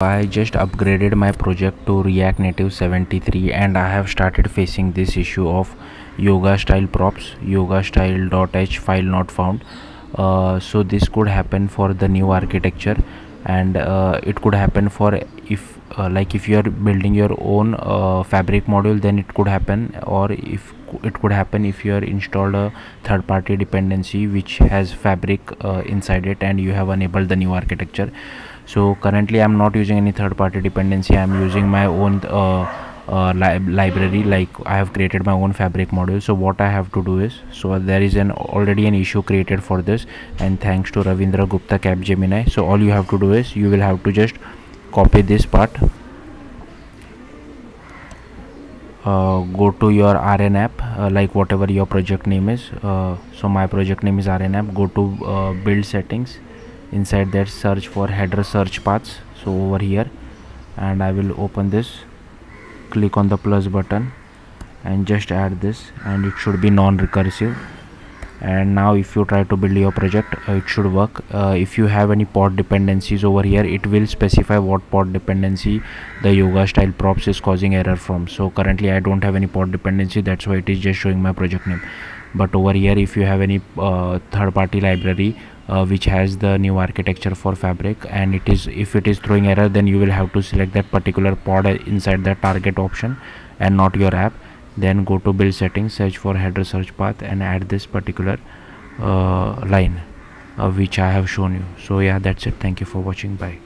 I just upgraded my project to React Native 73 and I have started facing this issue of yoga style props yoga style.h file not found. Uh, so this could happen for the new architecture and uh, it could happen for if uh, like if you are building your own uh, fabric module then it could happen or if it could happen if you are installed a third party dependency which has fabric uh, inside it and you have enabled the new architecture so currently i'm not using any third party dependency. I'm using my own uh, uh, li library. Like i have created my own fabric module. So what i have to do is so there is an already an issue created for this. And thanks to ravindra gupta capgemini. So all you have to do is you will have to just copy this part. Uh, go to your rn app uh, like whatever your project name is. Uh, so my project name is rn app. Go to uh, build settings inside that search for header search paths. So over here and I will open this click on the plus button and just add this and it should be non-recursive. And now if you try to build your project uh, it should work. Uh, if you have any pod dependencies over here it will specify what pod dependency the yoga style props is causing error from. So currently i don't have any pod dependency. That's why it is just showing my project name but over here if you have any uh, third party library uh, which has the new architecture for fabric and it is if it is throwing error then you will have to select that particular pod inside the target option and not your app. Then go to build settings search for header search path and add this particular uh, line uh, which I have shown you. So yeah that's it. Thank you for watching. Bye